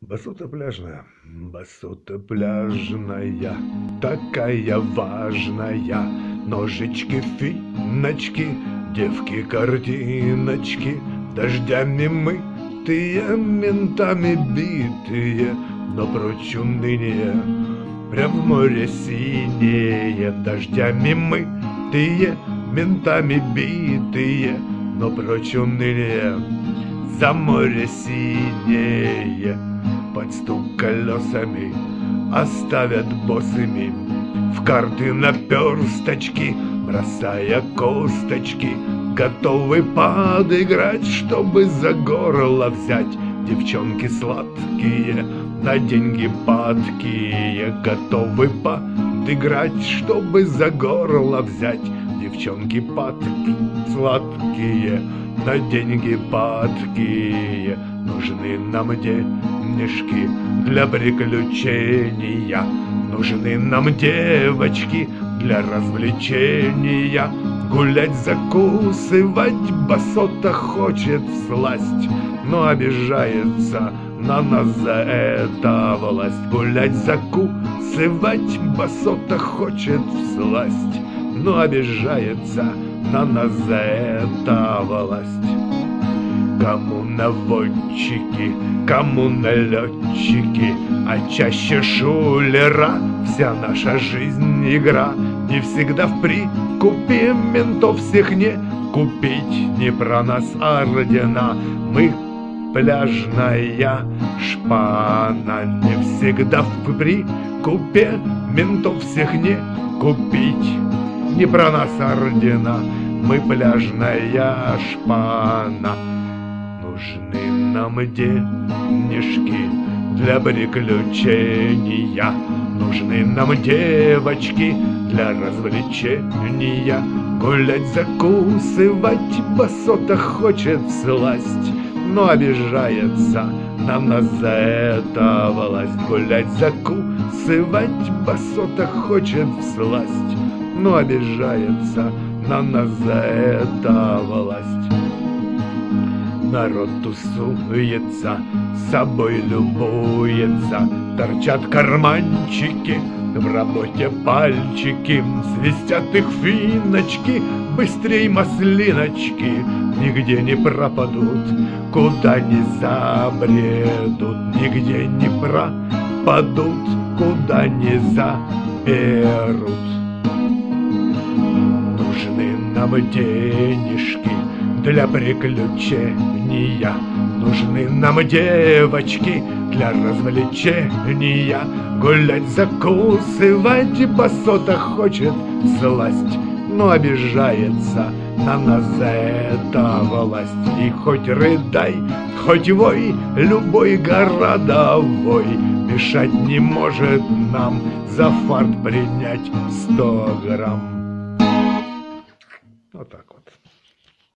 Басота пляжная, басота пляжная, такая важная. Ножички, финочки, девки, картиночки, Дождями мытые, ментами битые, Но прочь уныние, прям в море синее, Дождями мытые, ментами битые, Но прочь уныние, за море синее под стук колесами Оставят босыми. В карты наперсточки Бросая косточки Готовы подыграть Чтобы за горло взять. Девчонки сладкие На деньги падкие Готовы подыграть Чтобы за горло взять. Девчонки падки сладкие На деньги падкие Нужны нам денежки для приключения. Нужны нам девочки для развлечения. Гулять, закусывать, басота хочет сласть Но обижается на нас за это власть. Гулять, закусывать, басота хочет сласть Но обижается на нас за это власть Кому наводчики, кому налетчики, А чаще шулера Вся наша жизнь игра. Не всегда в прикупе Ментов всех не купить Не про нас ордена Мы пляжная шпана Не всегда в прикупе Ментов всех не купить Не про нас ордена Мы пляжная шпана Нужны нам денежки для приключения. Нужны нам девочки для развлечения. Гулять, закусывать, басота хочет сласть. Но обижается на нас за это власть. Гулять, закусывать, басота хочет сласть. Но обижается на нас за это власть Народ тусуется, собой любуется, Торчат карманчики, в работе пальчики, Свистят их финочки, быстрей маслиночки, Нигде не пропадут, куда не забредут, Нигде не пропадут, куда не заберут. Нужны нам денежки, для приключения. Нужны нам девочки для развлечения. Гулять, закусывать, басота хочет сласть Но обижается на нас за это власть. И хоть рыдай, хоть вой, любой городовой Мешать не может нам за фарт принять сто грамм. Вот так вот.